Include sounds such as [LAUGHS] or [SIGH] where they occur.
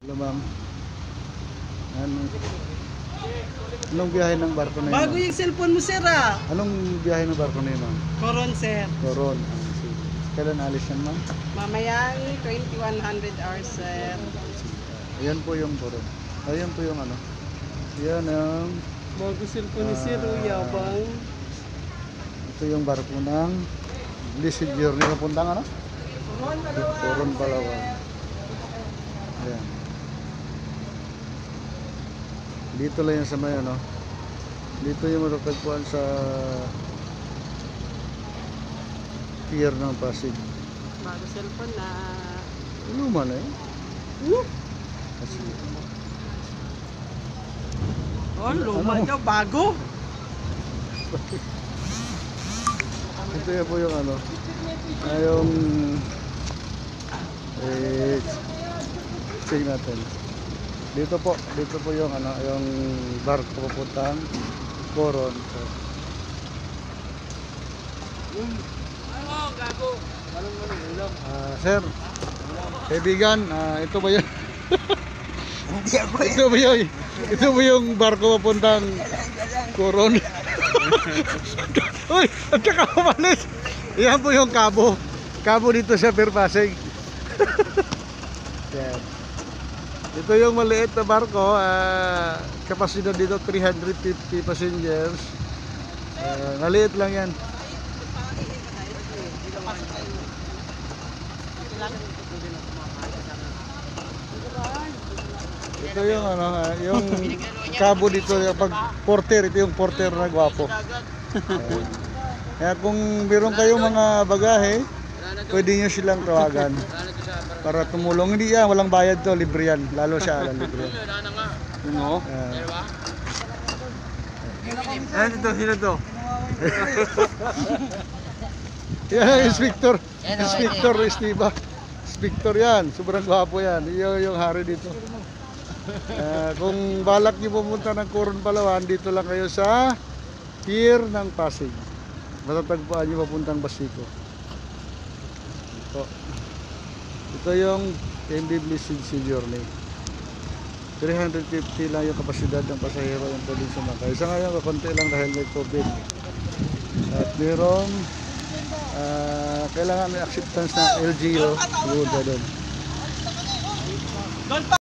Hello ma'am. Anong, anong biyahe ng barko na yun? Bago ma'am? yung cellphone mo, sir, ah. Anong biyahe ng barko na yun ma'am? Koron, sir. Coron. Ah, sige. Kailan alis yan ma'am? Mamayang 2100 hours, sir. Ayan po yung Coron. Ayan po yung ano. Yan ang Bago cellphone ni sir, oh, yabang. ito yung barko ng Blessed Journey papuntang ano? Coron Palawan. Ayan. Dito lang yan sa may ano. Dito yung matatagpuan sa pier ng Pasig. Bago cellphone na. Luma na eh. Uh, Kasi, oh, luma Ano? daw, bago. ito yan po yung ano. ah, yung eh, check natin. Dito po, dito po yung ano, yung barko papuntang Coron. So, Ano, gago. Ah, sir, kaibigan, ah, ito ba yun? ito ba yun? Ito ba yung barko papuntang Coron? Uy, at saka umalis. Yan po yung kabo. Kabo dito sa Perpasig. Ito yung maliit na barko. ah, kapasidad dito 350 passengers. Ah, maliit lang yan. Ito yung ano, ah, yung kabo dito pag porter, ito yung porter na gwapo. Ayan. Kaya kung meron kayong mga bagahe, pwede nyo silang tawagan para tumulong. Hindi yan, walang bayad to, libre yan. Lalo siya, alam, [LAUGHS] libre yan. Ano? Ayan. Ano to, sino to? [LAUGHS] Yan, Inspector. Inspector Estiva. Inspector yan. Sobrang gwapo yan. Iyo yung hari dito. Ah, kung balak niyo pumunta ng Coron Palawan, dito lang kayo sa pier ng Pasig. Matatagpuan niyo papuntang Basico. Ito. Ito yung MB Blessed Sea Journey. 350 lang yung kapasidad ng pasahero yung pwedeng sumakay. Sa ngayon, kakunti lang dahil may COVID. At mayroong ah, kailangan may acceptance ng LGO. Yun, ganun.